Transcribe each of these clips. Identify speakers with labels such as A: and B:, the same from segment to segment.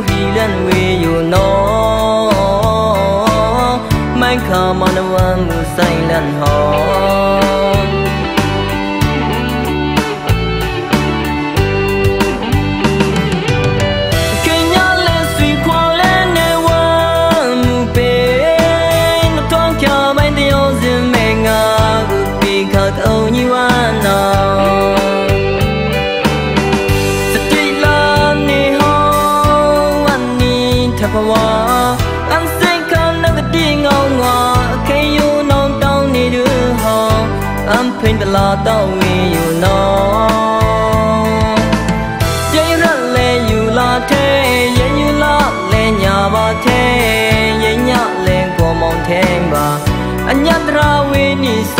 A: ဖုန်ဟီလန်ဝေယိုနော ဖဝါအန်စိတ်ကနကတိငောင်းငါအခေယူနောင်တောင်းနေရဟောအမ်ဖိန်တလာတော့ဝေယူနောကျိရလဲယူလာတဲ့ရင်ယူလာလဲညာပါတဲ့ရင်ညလဲကိုမောင်ထဲပါအညတရာဝေနိစာ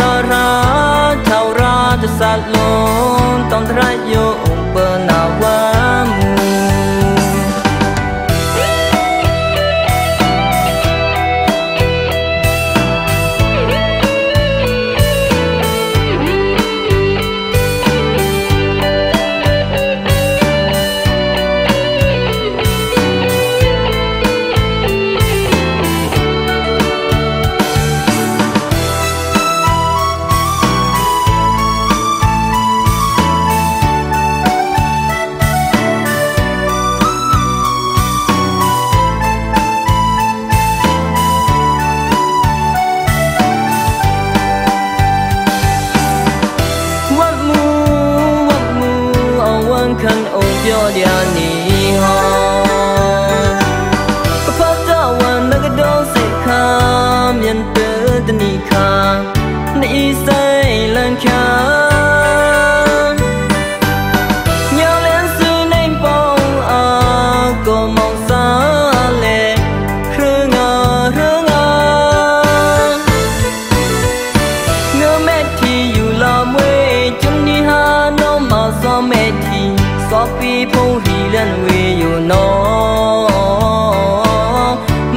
A: စောပီဖုန်ဟီလန်ဝေယိုနော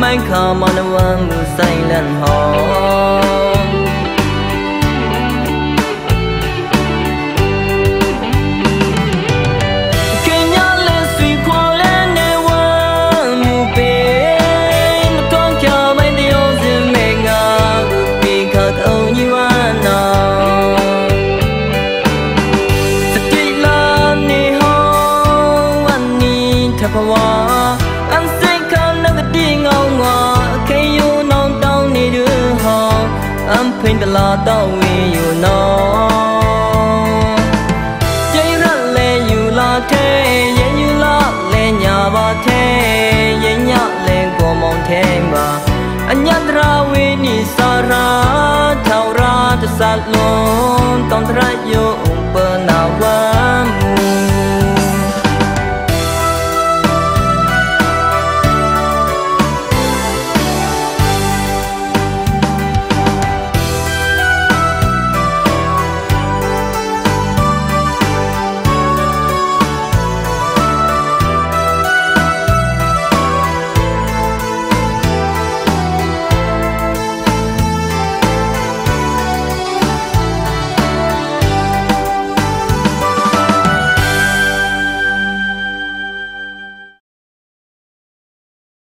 A: မိုင်ခါမန ဝမ်မူဆိုင်လန်ဟောဖဝါအန်စိတ်ကနကတိငောင်းငါခေယုံနောင်တောင်းနေရဟောအမ်ဖိန်တလာတော့ဝေယုနောကျိရလဲယူလာတဲ့ရင်ယူလာလဲညာပါတဲ့ရင်ညလဲကိုမောင်ထဲပါအညတရာဝေနိစာရာထောက်ရာတဆလုံး